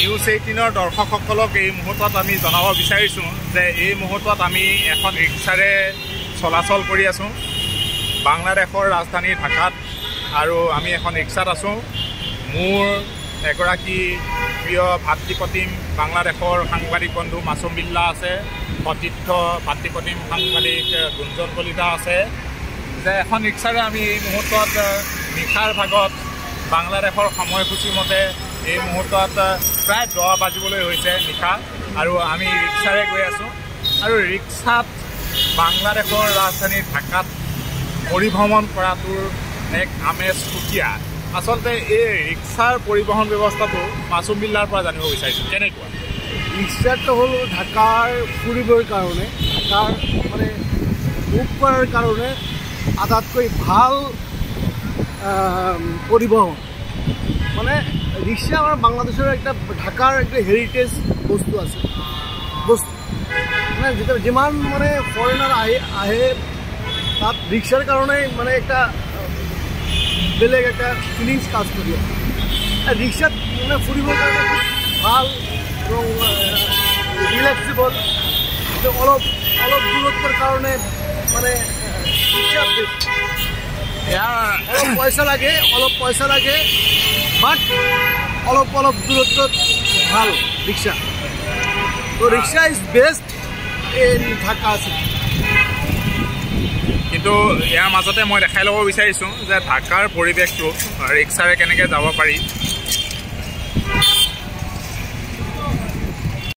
News এইটিনৰ দৰ্শকসকলক এই মুহূৰ্তত আমি জনাব বিচাৰিছোঁ যে এই মুহূৰ্তত আমি এখন ৰিক্সাৰে চলাচল কৰি আছোঁ। বাংলাদেশৰ ৰাজধানী ঢাকাত আৰু আমি এখন ৰিক্সাত আছোঁ। মোৰ এগৰাকী প্ৰিয় ভাতৃপ্ৰতিম বাংলাদেশৰ সাংবাদিক বন্ধু মাছুম বিল্লা আছে। সতীৰ্থ ভাতৃপ্ৰতিম সাংবাদিক গুঞ্জন কলিতা আছে। যে এখন ৰিক্সাৰে আমি এই মুহূৰ্তত নিশাৰ ভাগত বাংলাদেশৰ সময়সূচী মতে এই মুহূৰ্তত প্ৰায় দহ বাজিবলৈ হৈছে নিশা আৰু আমি ৰিক্সাৰে গৈ আছোঁ। আৰু ৰিক্সাত বাংলাদেশৰ ৰাজধানী ঢাকাত পৰিভ্ৰমণ কৰাটোৰ এক আমেজ সুকীয়া। আচলতে এই ৰিক্সাৰ পৰিবহণ ব্যৱস্থাটো মাছুম বিল্লাৰ পৰা জানিব বিচাৰিছোঁ। কেনেকুৱা? ৰিক্সাটো হ'ল ঢাকাৰ ফুৰিবৰ কাৰণে ঢাকাৰ মানে মুখ কৰাৰ কাৰণে আটাইতকৈ ভাল পৰিবহণ। মানে ৰিক্সা আমাৰ বাংলাদেশৰ একটা ঢাকাৰ একটা হেৰিটেজ বস্তু আছে। বস্তু। মানে যেতিয়া যিমান মানে ফৰেনাৰ আহে আহে তাত ৰিক্সাৰ কাৰণে মানে একটা বেলেগ একটা ফিলিংস কাজ কৰি ৰিক্সাত মানে ফুৰিবৰ কাৰণে ভাল এবং ৰিল্যাক্সেবল অলপ অলপ দূৰত্বেৰ কাৰণে মানে অলপ পয়সা লাগে অলপ পয়সা লাগে। বাট অলপ অলপ দূৰত্ব ভাল ৰিক্সা তো rickshaw is best in Dhaka কিন্তু ইয়াৰ মাজতে মই দেখাই ল'ব বিচাৰিছোঁ যে ঢাকাৰ পৰিৱেশটো ৰিক্সাৰে কেনেকৈ যাব পাৰি।